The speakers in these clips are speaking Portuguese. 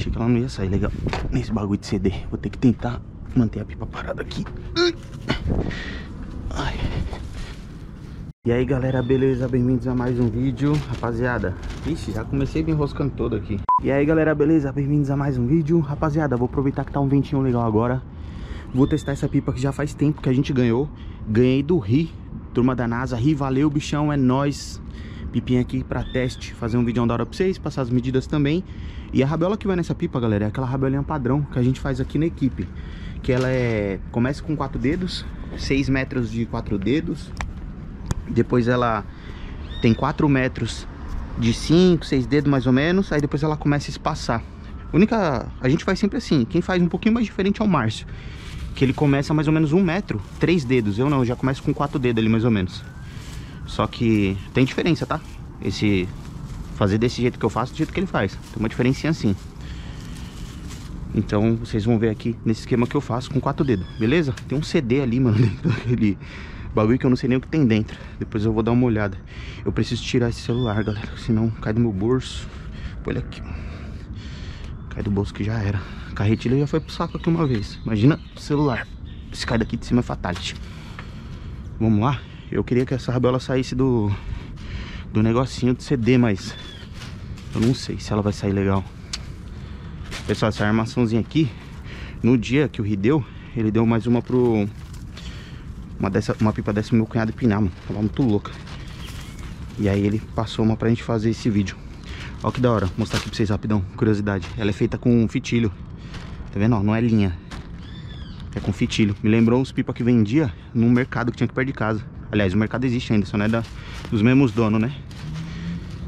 Achei que ela não ia sair legal nesse bagulho de CD. Vou ter que tentar manter a pipa parada aqui. Ai. E aí galera, beleza? Bem-vindos a mais um vídeo Rapaziada, ixi, já comecei me enroscando todo aqui E aí galera, beleza? Bem-vindos a mais um vídeo Rapaziada, vou aproveitar que tá um ventinho legal agora Vou testar essa pipa que já faz tempo que a gente ganhou Ganhei do Ri, turma da NASA Ri, valeu bichão, é nóis Pipinha aqui pra teste, fazer um vídeo da hora pra vocês Passar as medidas também E a rabiola que vai nessa pipa, galera, é aquela rabiolinha padrão Que a gente faz aqui na equipe Que ela é... começa com quatro dedos 6 metros de quatro dedos depois ela tem 4 metros de 5, 6 dedos mais ou menos. Aí depois ela começa a espaçar. Única. A gente faz sempre assim. Quem faz um pouquinho mais diferente é o Márcio. Que ele começa mais ou menos um metro, três dedos. Eu não, eu já começo com quatro dedos ali mais ou menos. Só que tem diferença, tá? Esse. Fazer desse jeito que eu faço, do jeito que ele faz. Tem uma diferença assim. Então vocês vão ver aqui nesse esquema que eu faço com quatro dedos, beleza? Tem um CD ali, mano, dentro daquele Bagulho que eu não sei nem o que tem dentro. Depois eu vou dar uma olhada. Eu preciso tirar esse celular, galera. Senão cai do meu bolso. Olha aqui. Cai do bolso que já era. A carretilha já foi pro saco aqui uma vez. Imagina o celular. Se cai daqui de cima é fatality. Vamos lá. Eu queria que essa rabiola saísse do... Do negocinho de CD, mas... Eu não sei se ela vai sair legal. Pessoal, essa armaçãozinha aqui... No dia que o Ri deu... Ele deu mais uma pro uma, dessa, uma pipa dessa meu cunhado empinar, mano. Tava muito louca. E aí ele passou uma pra gente fazer esse vídeo. Ó que da hora, mostrar aqui pra vocês rapidão, curiosidade. Ela é feita com fitilho. Tá vendo? Ó, não é linha. É com fitilho. Me lembrou uns pipa que vendia num mercado que tinha aqui perto de casa. Aliás, o mercado existe ainda, só não é da, dos mesmos donos, né?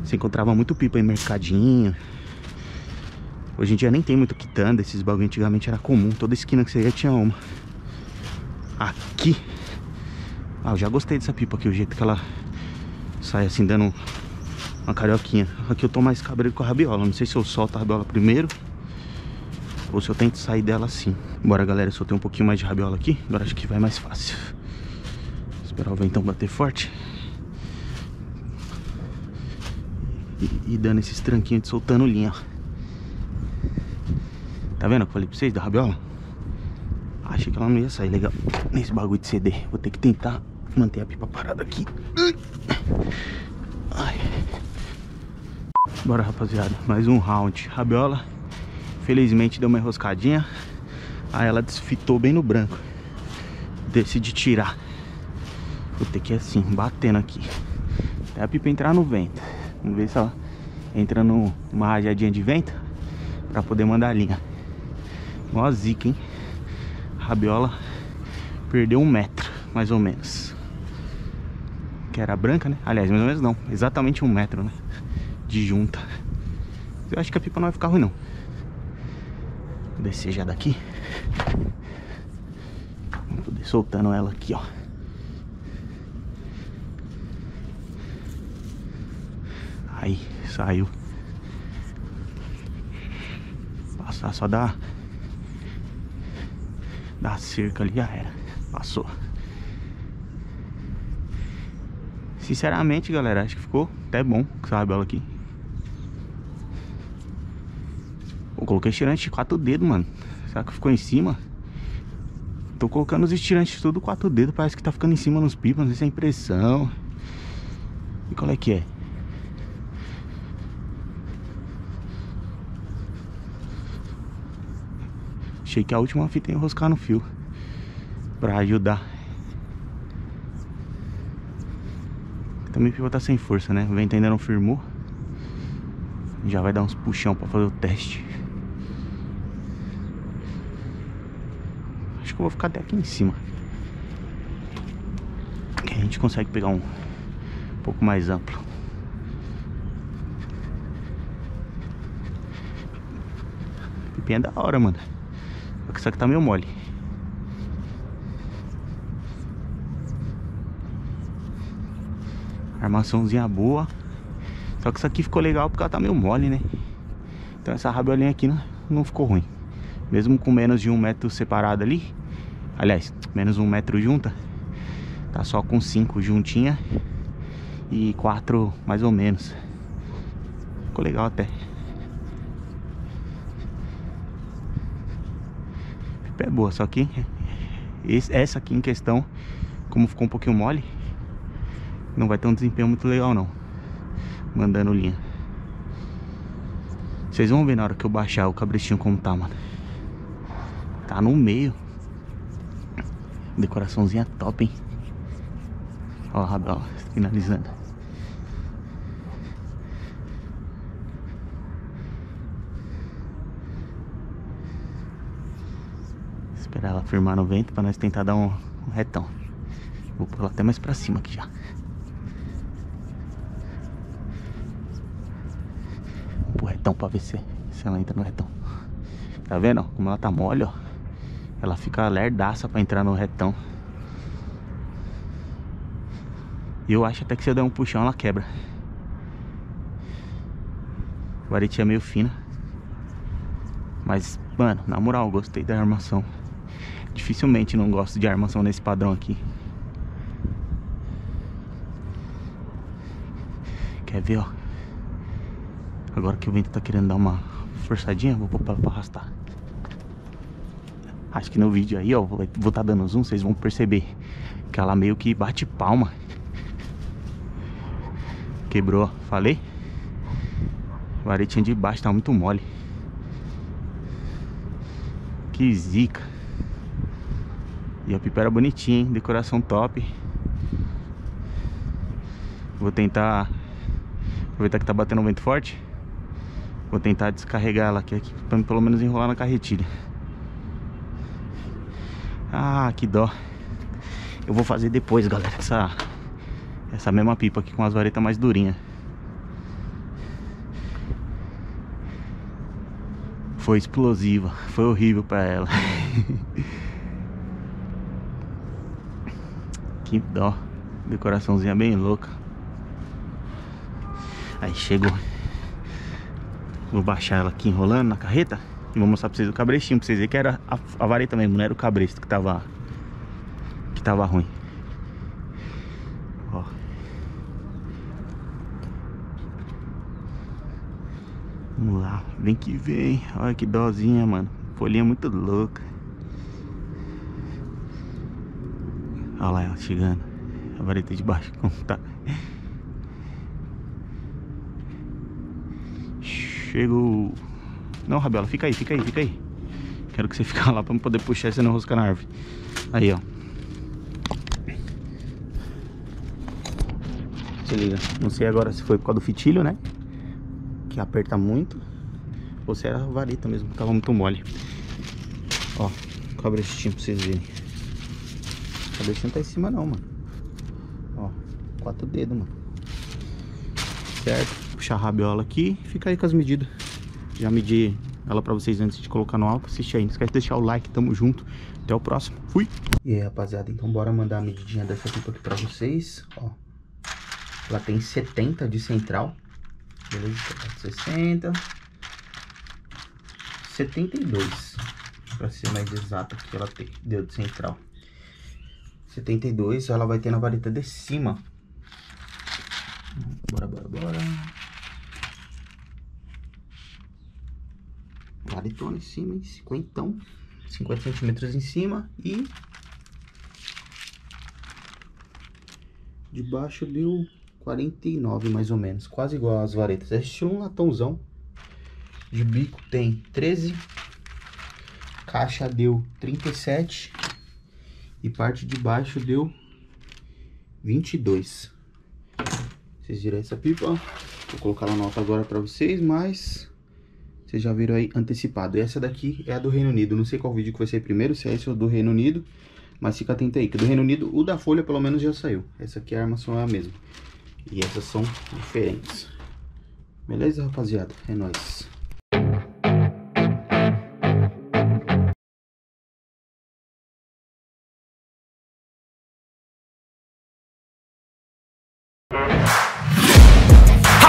Você encontrava muito pipa em mercadinho. Hoje em dia nem tem muito quitanda, esses bagulho antigamente era comum. Toda esquina que você ia tinha uma. Aqui ah, eu já gostei dessa pipa aqui, o jeito que ela sai assim, dando uma carioquinha. Aqui eu tô mais cabreiro com a rabiola. Não sei se eu solto a rabiola primeiro se eu tento sair dela assim. Bora, galera, eu soltei um pouquinho mais de rabiola aqui. Agora acho que vai mais fácil. Esperar o ventão bater forte. E, e dando esses tranquinhos de soltando linha, Tá vendo o que eu falei pra vocês da rabiola? Achei que ela não ia sair legal nesse bagulho de CD. Vou ter que tentar manter a pipa parada aqui. Ai. Bora, rapaziada. Mais um round. Rabiola, felizmente, deu uma enroscadinha. Aí ela desfitou bem no branco. Decidi tirar. Vou ter que ir assim, batendo aqui. Até a pipa entrar no vento. Vamos ver se ela entra numa rajadinha de vento. Pra poder mandar a linha. Mó zica, hein? Rabiola perdeu um metro, mais ou menos que era branca, né? Aliás, mais ou menos não, exatamente um metro, né? De junta. Eu acho que a pipa não vai ficar ruim, não. Descer já daqui. Vamos poder soltando ela aqui, ó. Aí, saiu. Passar só da... Da cerca ali já era. Passou. Sinceramente, galera, acho que ficou até bom essa rabiola aqui. Eu coloquei estirante de quatro dedos, mano. Será que ficou em cima? Tô colocando os estirantes tudo quatro dedos. Parece que tá ficando em cima nos pipas. Não sei se é impressão. E qual é que é? Achei que a última fita ia enroscar no fio. Pra ajudar. Também o pipa tá sem força, né? O vento ainda não firmou. Já vai dar uns puxão pra fazer o teste. Acho que eu vou ficar até aqui em cima. Que a gente consegue pegar um, um pouco mais amplo. Pipinha é da hora, mano. Só que tá meio mole. Armaçãozinha boa. Só que isso aqui ficou legal porque ela tá meio mole, né? Então essa rabiolinha aqui não, não ficou ruim. Mesmo com menos de um metro separado ali. Aliás, menos um metro junta. Tá só com cinco juntinha. E quatro mais ou menos. Ficou legal até. pipa é boa, só que esse, essa aqui em questão, como ficou um pouquinho mole, não vai ter um desempenho muito legal não. Mandando linha. Vocês vão ver na hora que eu baixar o cabrestinho como tá, mano. Tá no meio. Decoraçãozinha top, hein? Ó, Rabel, finalizando. Esperar ela firmar no vento pra nós tentar dar um, um retão. Vou pular até mais pra cima aqui já. Vou pro retão pra ver se, se ela entra no retão. Tá vendo? Como ela tá mole, ó. Ela fica lerdaça pra entrar no retão. E eu acho até que se eu der um puxão ela quebra. A é meio fina. Mas, mano, na moral, gostei da armação. Dificilmente não gosto de armação nesse padrão aqui. Quer ver, ó? Agora que o vento tá querendo dar uma forçadinha, vou pôr ela pra arrastar. Acho que no vídeo aí, ó, vou estar tá dando zoom, vocês vão perceber que ela meio que bate palma. Quebrou, falei? Varetinha de baixo tá muito mole. Que zica. E a pipa era bonitinha, hein? Decoração top. Vou tentar Aproveitar que tá batendo um vento forte Vou tentar descarregar ela aqui, aqui Pra pelo menos enrolar na carretilha Ah, que dó. Eu vou fazer depois, galera Essa, essa mesma pipa aqui com as varetas mais durinhas. Foi explosiva Foi horrível pra ela. Que dó. Decoraçãozinha bem louca. Aí chegou. Vou baixar ela aqui enrolando na carreta. Vou mostrar pra vocês o cabrestinho. Pra vocês verem que era a, a vareta mesmo, não era o cabresto que tava. Que tava ruim. Ó. Vamos lá, vem que vem. Olha que dozinha, mano. Folhinha muito louca. Olha lá ela chegando. A vareta de baixo como tá. Chego... Não, Rabela, fica aí, fica aí, fica aí. Quero que você fique lá pra poder puxar e você não na árvore. Aí, ó. Se liga. Não sei agora se foi por causa do fitilho, né? Que aperta muito. Ou se era a varita mesmo, tava muito mole. Ó, cabrestinho pra vocês verem. O cabrestinho tá em cima não, mano. Ó, quatro dedos, mano. Certo? puxar a rabiola aqui e fica aí com as medidas. Já medi ela pra vocês antes de colocar no álcool. Assiste aí, não esquece de deixar o like, tamo junto. Até o próximo, fui! E aí, rapaziada, então bora mandar a medidinha dessa pipa aqui pra vocês, ó. Ela tem 70 de central, beleza? 60, 72, pra ser mais exato que ela tem, deu de central. 72, ela vai ter na vareta de cima. Bora, bora, bora. Varetona em cima, hein? 50, 50 centímetros em cima e de baixo deu 49 mais ou menos, quase igual as varetas. É estilo um latãozão. De bico tem 13, caixa deu 37 e parte de baixo deu 22. Vocês viram essa pipa? Vou colocar a nota agora para vocês, mas vocês já viram aí antecipado. E essa daqui é a do Reino Unido. Não sei qual vídeo que vai ser primeiro, se é esse ou do Reino Unido. Mas fica atento aí, que do Reino Unido, o da Folha pelo menos já saiu. Essa aqui a armação é a mesma. E essas são diferentes. Beleza, rapaziada? É nóis.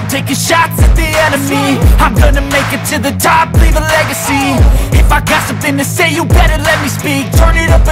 Taking shots at the enemy. I'm gonna make it to the top, leave a legacy. If I got something to say, you better let me speak. Turn it up